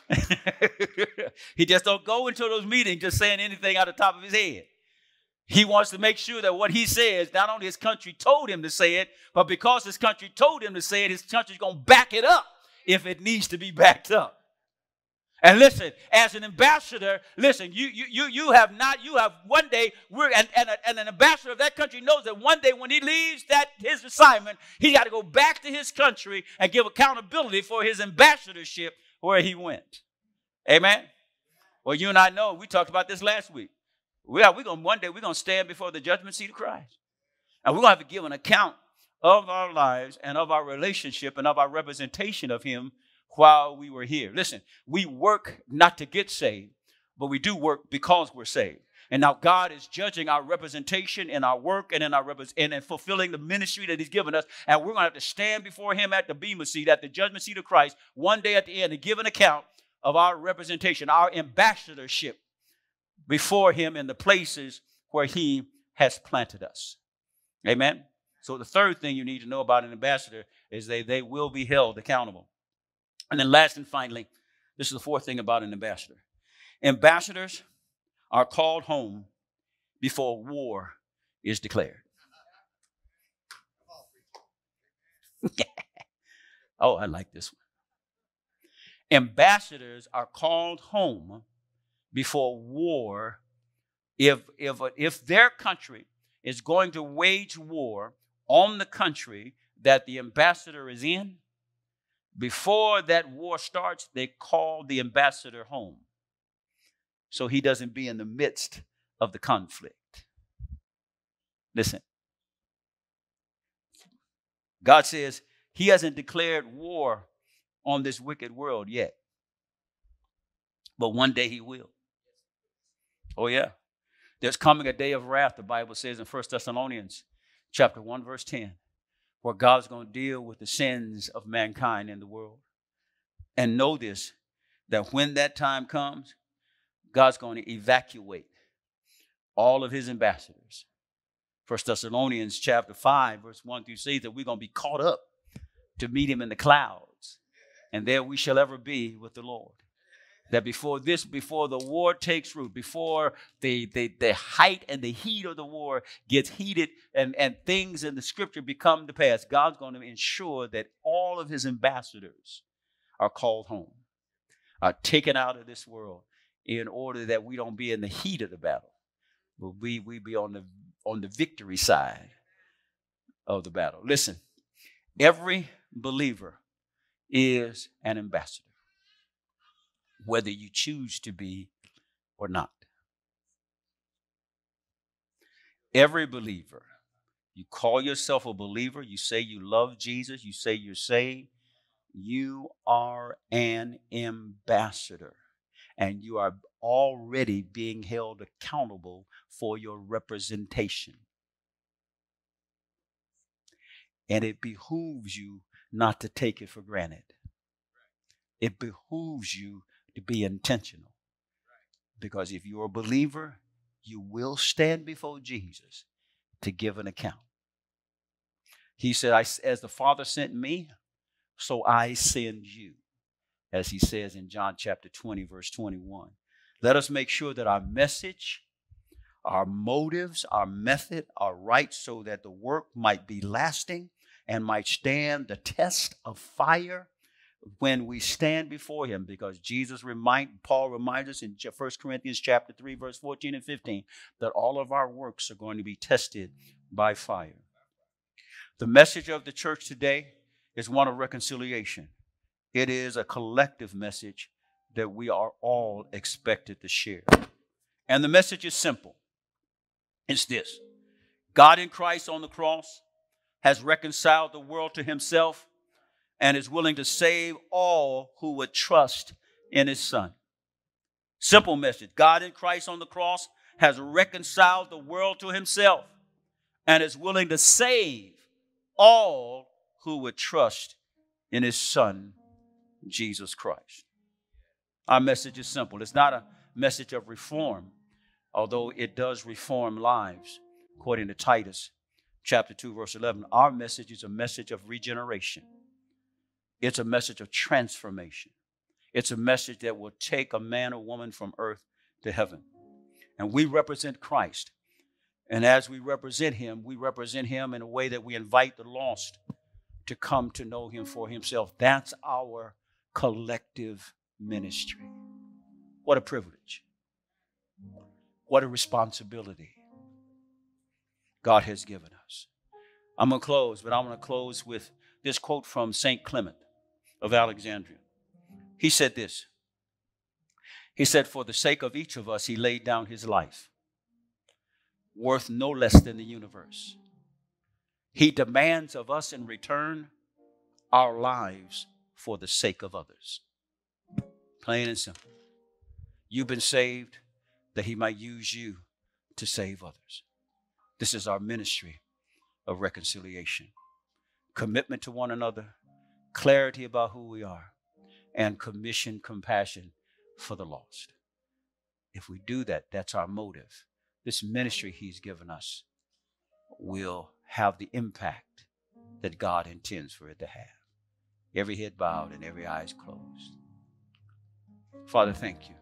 he just don't go into those meetings just saying anything out of the top of his head. He wants to make sure that what he says, not only his country told him to say it, but because his country told him to say it, his country's going to back it up if it needs to be backed up. And listen, as an ambassador, listen, you you you you have not, you have one day, we're and, and, and an ambassador of that country knows that one day when he leaves that his assignment, he got to go back to his country and give accountability for his ambassadorship where he went. Amen. Well, you and I know we talked about this last week. We are, we're gonna one day we're gonna stand before the judgment seat of Christ. And we're gonna have to give an account of our lives and of our relationship and of our representation of him while we were here. Listen, we work not to get saved, but we do work because we're saved. And now God is judging our representation in our work and in our and in fulfilling the ministry that He's given us. And we're going to have to stand before Him at the Bema seat, at the judgment seat of Christ, one day at the end, to give an account of our representation, our ambassadorship before Him in the places where He has planted us. Amen. So the third thing you need to know about an ambassador is they, they will be held accountable. And then last and finally, this is the fourth thing about an ambassador. Ambassadors are called home before war is declared. oh, I like this one. Ambassadors are called home before war. If, if, if their country is going to wage war on the country that the ambassador is in, before that war starts, they call the ambassador home so he doesn't be in the midst of the conflict. Listen, God says he hasn't declared war on this wicked world yet, but one day he will. Oh, yeah. There's coming a day of wrath, the Bible says in 1 Thessalonians chapter 1, verse 10, where God's going to deal with the sins of mankind in the world. And know this that when that time comes, God's going to evacuate all of his ambassadors. First Thessalonians chapter 5, verse 1 through 6, that we're going to be caught up to meet him in the clouds. And there we shall ever be with the Lord. That before this, before the war takes root, before the, the, the height and the heat of the war gets heated and, and things in the scripture become to pass, God's going to ensure that all of his ambassadors are called home, are taken out of this world, in order that we don't be in the heat of the battle, but we, we be on the on the victory side of the battle. Listen, every believer is an ambassador, whether you choose to be or not. Every believer, you call yourself a believer, you say you love Jesus, you say you're saved, you are an ambassador and you are already being held accountable for your representation. And it behooves you not to take it for granted. It behooves you to be intentional. Because if you're a believer, you will stand before Jesus to give an account. He said, i As the Father sent me, so I send you as he says in John chapter 20, verse 21. Let us make sure that our message, our motives, our method are right so that the work might be lasting and might stand the test of fire when we stand before him because Jesus remind Paul reminds us in 1 Corinthians chapter 3 verse 14 and 15 that all of our works are going to be tested by fire. The message of the church today is one of reconciliation. It is a collective message that we are all expected to share. And the message is simple it's this God in Christ on the cross has reconciled the world to himself and is willing to save all who would trust in his Son. Simple message God in Christ on the cross has reconciled the world to himself and is willing to save all who would trust in his Son Jesus Christ. Our message is simple. It's not a message of reform, although it does reform lives, according to Titus chapter 2, verse 11. Our message is a message of regeneration, it's a message of transformation. It's a message that will take a man or woman from earth to heaven. And we represent Christ. And as we represent him, we represent him in a way that we invite the lost to come to know him for himself. That's our collective ministry. What a privilege. What a responsibility God has given us. I'm going to close, but I'm going to close with this quote from St. Clement of Alexandria. He said this He said, For the sake of each of us, he laid down his life, worth no less than the universe. He demands of us in return our lives for the sake of others. Plain and simple. You've been saved that he might use you to save others. This is our ministry of reconciliation. Commitment to one another, clarity about who we are, and commission compassion for the lost. If we do that, that's our motive. This ministry He's given us will have the impact that God intends for it to have. Every head bowed and every eyes closed. Father, thank you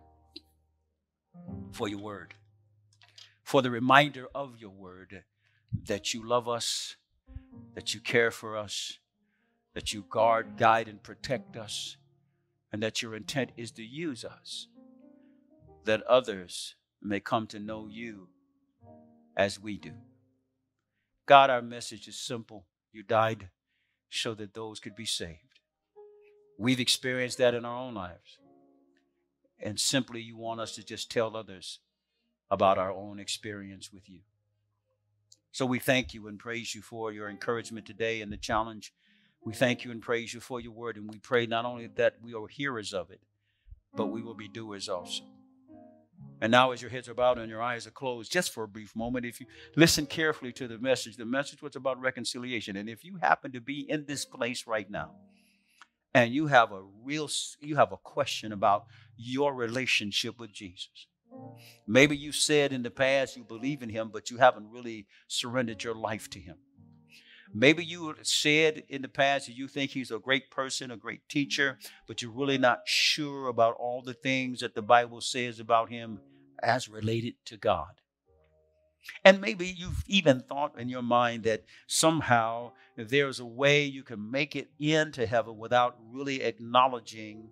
for your word, for the reminder of your word that you love us, that you care for us, that you guard, guide, and protect us, and that your intent is to use us, that others may come to know you as we do. God, our message is simple. You died so that those could be saved. We've experienced that in our own lives. And simply, you want us to just tell others about our own experience with you. So we thank you and praise you for your encouragement today and the challenge. We thank you and praise you for your word. And we pray not only that we are hearers of it, but we will be doers also. And now, as your heads are bowed and your eyes are closed, just for a brief moment, if you listen carefully to the message, the message was about reconciliation. And if you happen to be in this place right now, and you have a real you have a question about your relationship with Jesus. Maybe you said in the past you believe in him, but you haven't really surrendered your life to him. Maybe you said in the past that you think he's a great person, a great teacher, but you're really not sure about all the things that the Bible says about him as related to God. And maybe you've even thought in your mind that somehow there's a way you can make it into heaven without really acknowledging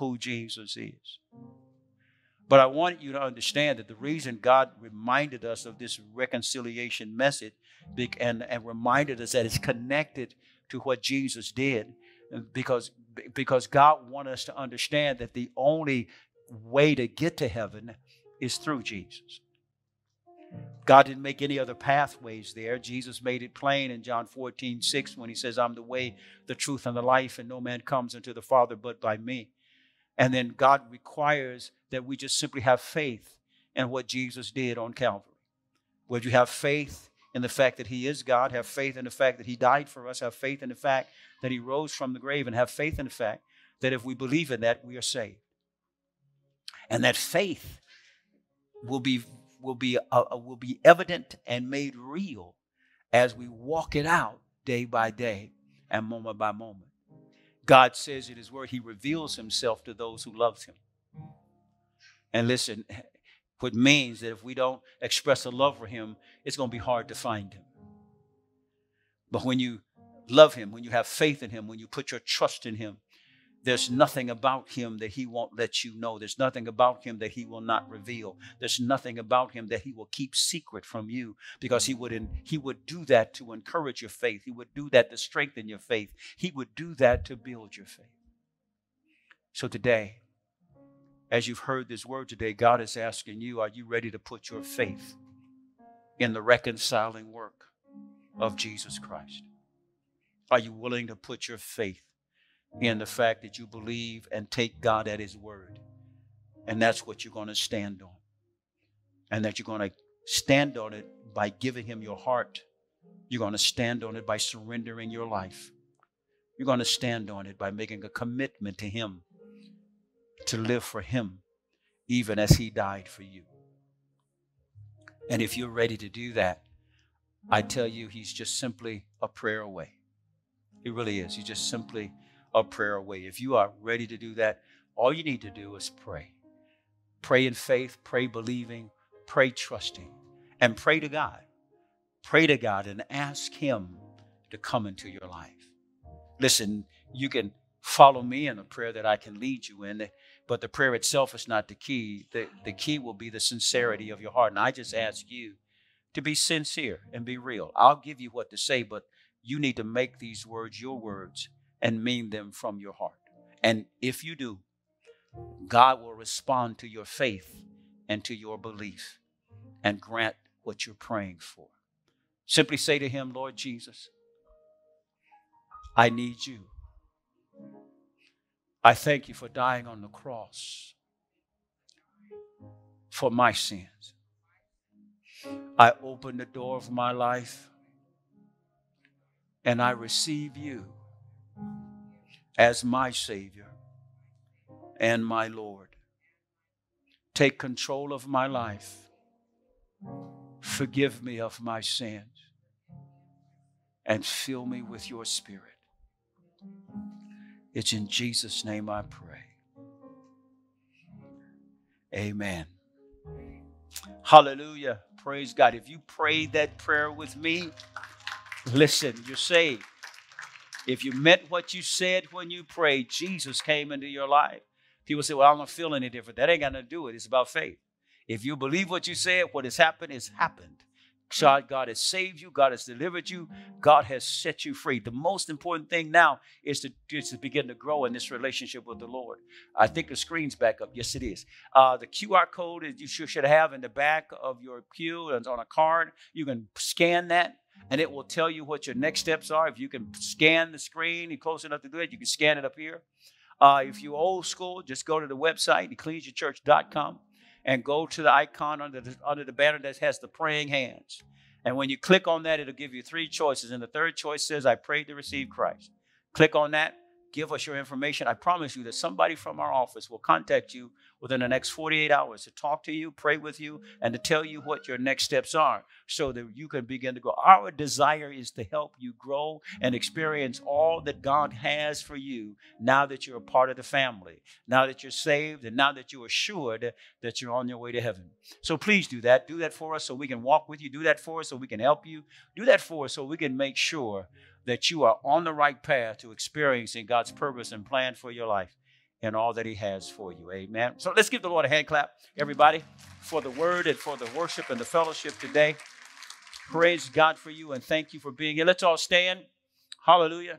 who Jesus is. But I want you to understand that the reason God reminded us of this reconciliation message and, and reminded us that it's connected to what Jesus did, uh, because, because God wanted us to understand that the only way to get to heaven is through Jesus. God didn't make any other pathways there. Jesus made it plain in John 14, 6, when he says, I'm the way, the truth, and the life, and no man comes unto the Father but by me. And then God requires that we just simply have faith in what Jesus did on Calvary. Would you have faith in the fact that He is God, have faith in the fact that He died for us, have faith in the fact that He rose from the grave, and have faith in the fact that if we believe in that, we are saved. And that faith will be will be uh, uh will be evident and made real as we walk it out day by day and moment by moment. God says in His Word, He reveals Himself to those who love Him. And listen, what means that if we don't express a love for Him, it's going to be hard to find Him. But when you love Him, when you have faith in Him, when you put your trust in Him, there's nothing about him that he won't let you know. There's nothing about him that he will not reveal. There's nothing about him that he will keep secret from you because he would in, he would do that to encourage your faith. He would do that to strengthen your faith. He would do that to build your faith. So today, as you've heard this word today, God is asking you, are you ready to put your faith in the reconciling work of Jesus Christ? Are you willing to put your faith in the fact that you believe and take God at His word. And that's what you're going to stand on. And that you're going to stand on it by giving Him your heart. You're going to stand on it by surrendering your life. You're going to stand on it by making a commitment to Him to live for Him, even as He died for you. And if you're ready to do that, I tell you, He's just simply a prayer away. He really is. He's just simply a prayer away. If you are ready to do that, all you need to do is pray. Pray in faith, pray believing, pray trusting, and pray to God. Pray to God and ask Him to come into your life. Listen, you can follow me in a prayer that I can lead you in, but the prayer itself is not the key. The, the key will be the sincerity of your heart. And I just ask you to be sincere and be real. I'll give you what to say, but you need to make these words your words and mean them from your heart. And if you do, God will respond to your faith and to your belief and grant what you're praying for. Simply say to Him, Lord Jesus, I need you. I thank you for dying on the cross for my sins. I open the door of my life and I receive you as my Savior and my Lord. Take control of my life. Forgive me of my sins and fill me with your Spirit. It's in Jesus' name I pray. Amen. Hallelujah. Praise God. If you prayed that prayer with me, listen, you're saved. If you meant what you said when you prayed, Jesus came into your life. People say, Well, I don't feel any different. That ain't got to do it. It's about faith. If you believe what you said, what has happened has happened. God, God has saved you. God has delivered you. God has set you free. The most important thing now is to, is to begin to grow in this relationship with the Lord. I think the screen's back up. Yes, it is. Uh, the QR code that you should have in the back of your pew and on a card. You can scan that and it will tell you what your next steps are. If you can scan the screen, you're close enough to do it, you can scan it up here. Uh, if you're old school, just go to the website, ecclesiachurch.com and go to the icon under the, under the banner that has the praying hands. And when you click on that, it'll give you three choices. And the third choice says, I prayed to receive Christ. Click on that, give us your information. I promise you that somebody from our office will contact you within the next 48 hours to talk to you, pray with you, and to tell you what your next steps are so that you can begin to grow. Our desire is to help you grow and experience all that God has for you now that you're a part of the family, now that you're saved, and now that you're assured that you're on your way to heaven. So please do that. Do that for us so we can walk with you. Do that for us so we can help you. Do that for us so we can make sure that you are on the right path to experiencing God's purpose and plan for your life and all that He has for you. Amen. So let's give the Lord a hand clap, everybody, for the word and for the worship and the fellowship today. Praise God for you and thank you for being here. Let's all stand. Hallelujah.